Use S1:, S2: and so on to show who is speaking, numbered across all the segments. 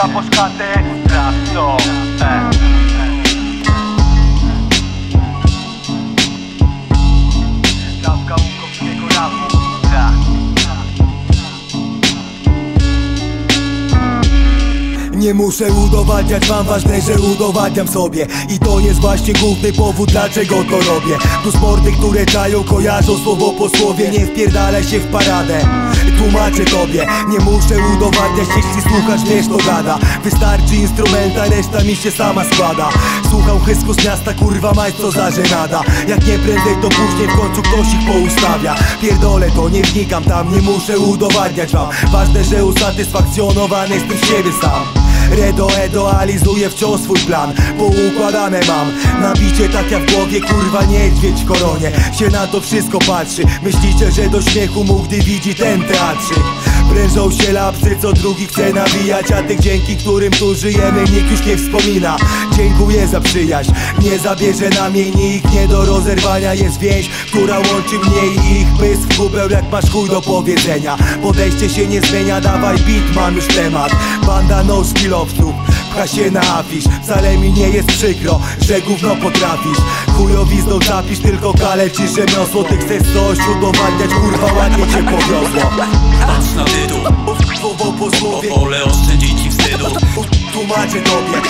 S1: czeka po szkatę łukowskiego
S2: Nie muszę udowadniać wam, ważne, że udowadniam sobie. I to jest właśnie główny powód, dlaczego to robię. Plus mordy, które czają, kojarzą słowo po słowie. Nie wpierdalaj się w paradę Tłumaczę tobie, nie muszę udowadniać Jeśli słuchasz, wiesz to gada. Wystarczy instrumenta, reszta mi się sama składa. Słuchał chysku z miasta, kurwa majstro za żenada. Jak nie prędzej, to później w końcu ktoś ich poustawia. Pierdolę to, nie wnikam tam, nie muszę udowadniać wam. Ważne, że usatysfakcjonowany jestem siebie sam Redo edoalizuję wciąż swój plan. Poukładane mam. Nabicie tak jak w głowie kurwa niedźwiedź w koronie. Się na to wszystko patrzy. Myślicie, że do śmiechu mu gdy widzi ten teatrzyk Prężą się lapsy, co drugi chce nawijać A tych dzięki którym tu żyjemy nikt już nie wspomina. Dziękuję za przyjaźń. Nie zabierze na mnie nikt. Nie do rozerwania jest więź Która łączy mnie i ich. Pysk w kubeł jak masz chuj do powiedzenia. Podejście się nie zmienia, dawaj beat, mam już temat. Banda no skillowców Pcha się na afisz, wcale mi nie jest przykro Że gówno potrafisz. Chujowizną zapisz, tylko kaleczysz rzemiosło Ty chcesz coś udowadniać, kurwa ładnie cię powiozło.
S3: Patrz na tytuł,
S2: Słowo po słowie,
S3: bo wolę oszczędzić ci wstydu.
S2: Tłumaczę tobie.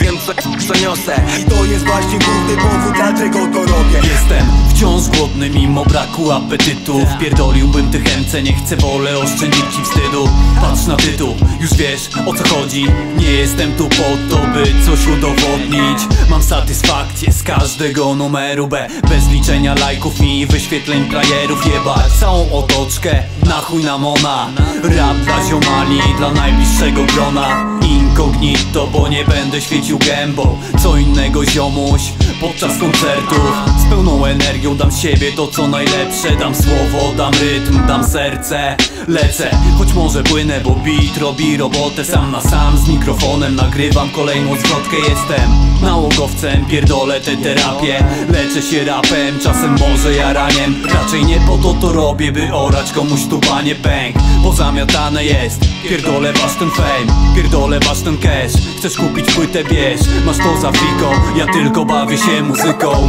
S3: Wiem co, co niosę.
S2: I to jest właśnie główny powód, dlaczego to robię.
S3: Jestem wciąż głodny mimo braku apetytu. Wpierdoliłbym tych MC, nie chcę, wolę oszczędzić ci wstydu. Patrz na tytuł, już wiesz o co chodzi. Nie jestem tu po to, by coś udowodnić. Mam satysfakcję z każdego numeru B. Bez liczenia lajków i wyświetleń plajerów Jebać. Całą otoczkę, na chuj na mona Rap dla ziomali, dla najbliższego grona Incognito, bo nie będę świecił gębą. Co innego ziomuś podczas koncertów. Z pełną energią dam siebie to co najlepsze. Dam słowo, dam rytm, dam serce Lecę, choć może płynę, bo beat robi robotę Sam na sam. Z mikrofonem nagrywam kolejną zwrotkę Jestem nałogowcem, pierdolę te terapie. Leczę się rapem, czasem może jaraniem Raczej nie po to to robię, by orać komuś tu panie bang Pozamiatane jest, pierdolę wasz ten fame Pierdolę wasz ten cash, chcesz kupić płytę bierz Masz to za fiko, ja tylko bawię się muzyką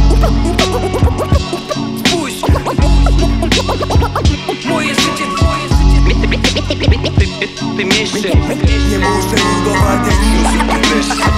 S2: udowadniać
S3: Patrz